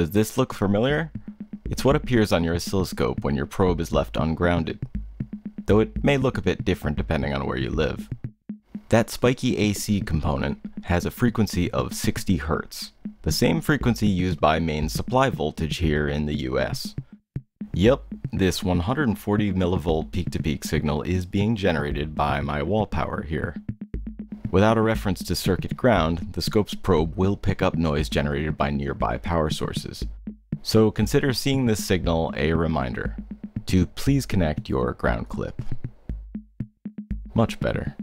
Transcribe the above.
Does this look familiar? It's what appears on your oscilloscope when your probe is left ungrounded, though it may look a bit different depending on where you live. That spiky AC component has a frequency of 60 Hz, the same frequency used by main supply voltage here in the US. Yep, this 140 millivolt peak-to-peak signal is being generated by my wall power here. Without a reference to circuit ground, the scope's probe will pick up noise generated by nearby power sources. So consider seeing this signal a reminder to please connect your ground clip. Much better.